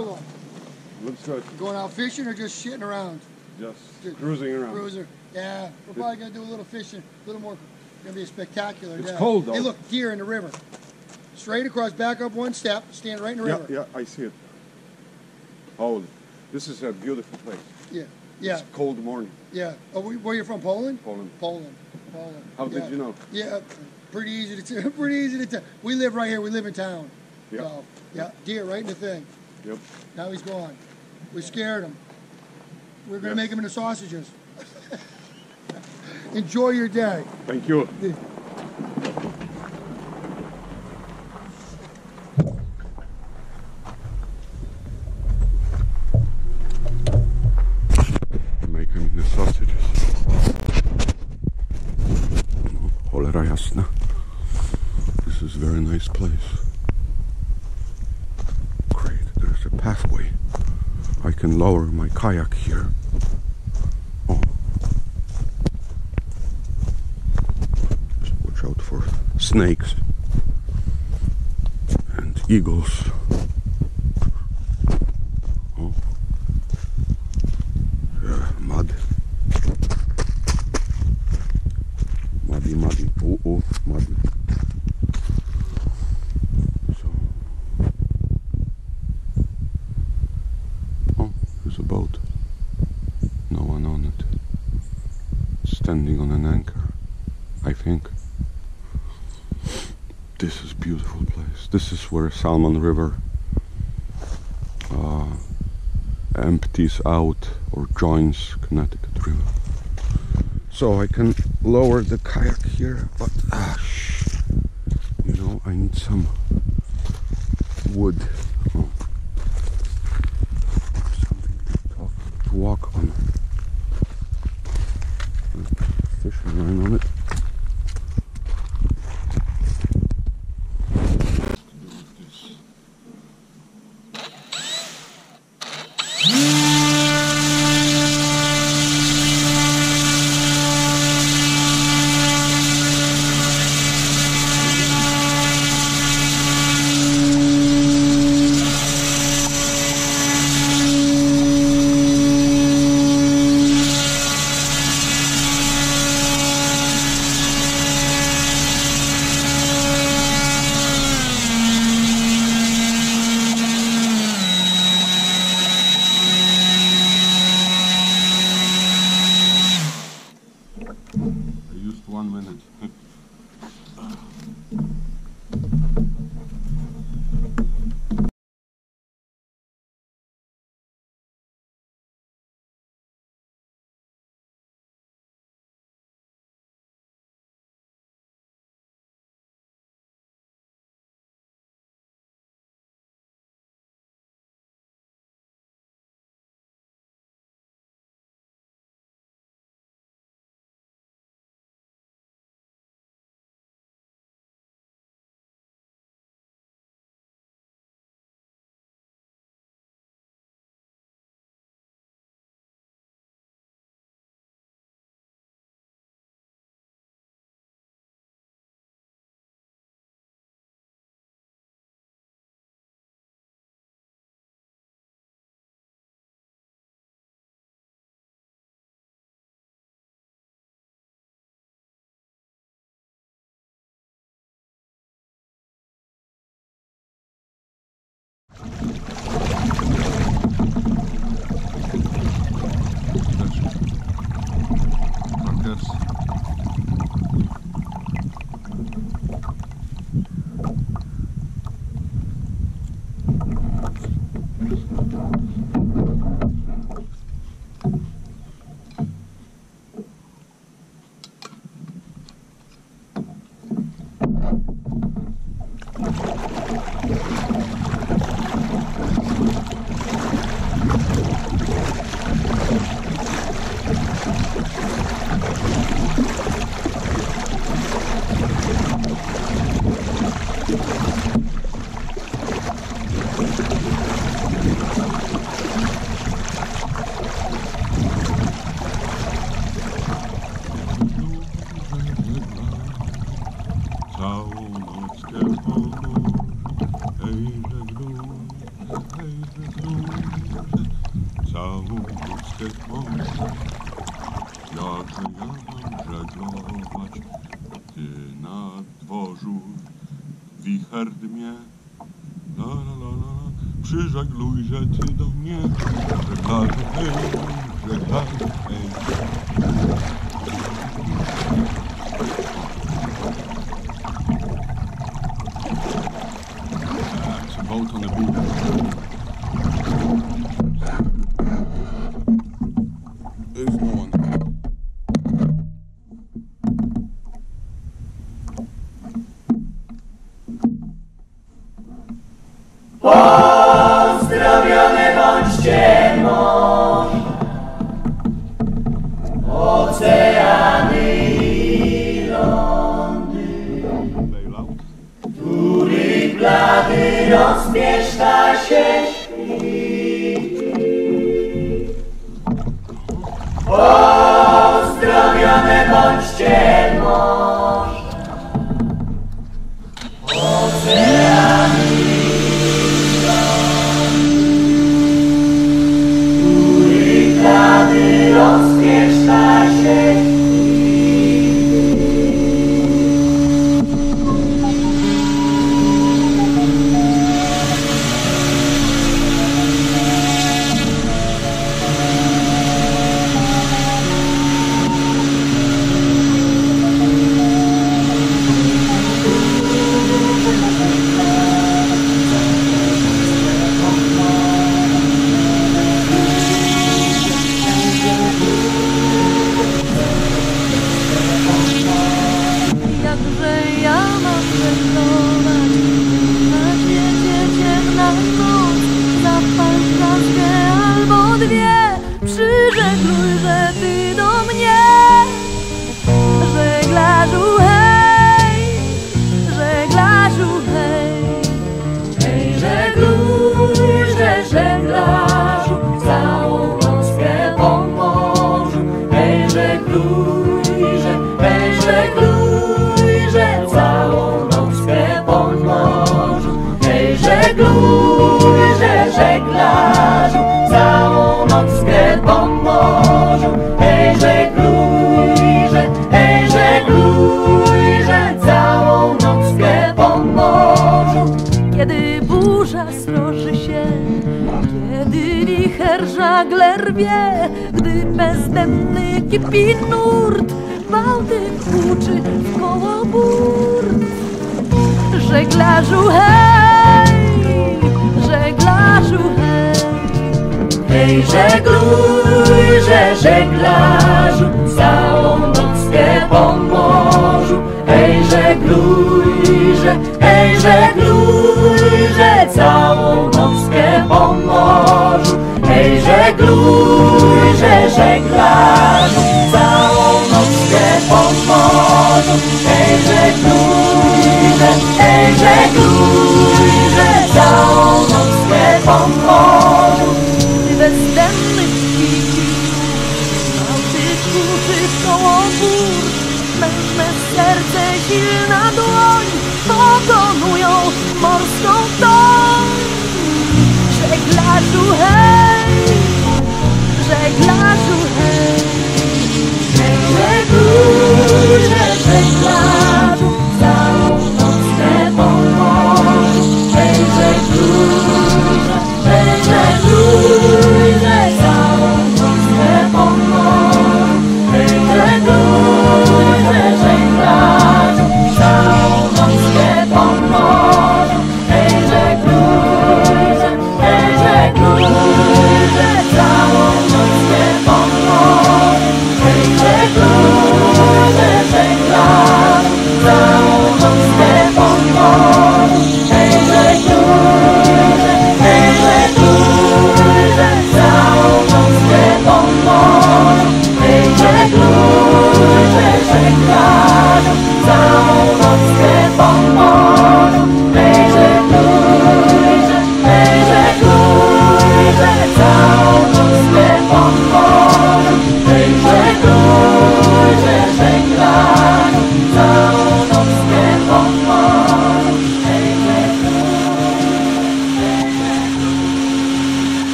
look? Looks good. Going out fishing or just shitting around? Just Just cruising around. Cruiser. Yeah, we're probably gonna do a little fishing, a little more. Gonna be a spectacular It's day. cold, though. Hey, look, deer in the river. Straight across, back up one step, stand right in the Yeah, river. yeah, I see it. Holy. This is a beautiful place. Yeah, yeah, It's cold morning. yeah. Oh, where where you from? Poland? Poland. Poland. Poland. How yeah. did you know? Yeah, pretty easy to tell. Pretty easy to tell. We live right here. We live in town. Yeah. So, yeah, deer right in the thing. Yep. Now he's gone. We scared him. We're gonna Yes. make him into sausages. Enjoy your day. Thank you. Making the sausages. No, Cholera jasna. This is a very nice place. Great, there's a pathway. I can lower my kayak here. Oh. Just watch out for snakes and eagles. Oh. Yeah, mud. Muddy, muddy. Oh, oh, muddy. So. Oh, there's a boat. No one on it. I think. This is a beautiful place. This is where Salmon River uh, empties out or joins Connecticut River. So I can lower the kayak here, but shh, you know, I need some wood. Oh. Something to, talk, to walk on. Fishing line on it. Całą ludzkę tworzę. Jakże ja mam żeglować, ty na dworzu wicher dmie. La la la la, przyżeglujże ty do mnie, żeglarzu hej, rwie, gdy bezdenny kipi nurt, Bałtyk huczy w koło burt. Żeglarzu hej, żeglarzu hej, Hej żegluj, że żeglarzu Całą nockę po morzu Hej żegluj, że Hej żegluj, że Całą nockę po morzu żeglujże żeglarz Całą nockę pod wodą Ej żeglujże, ej żeglujże Całą nockę pod wodą Ty bezdenny kwici A ty kurzy kołobór. Mężne serce, silna dłoń Pokonują morską toń. Żeglarzu, hej! Take love to her. Take.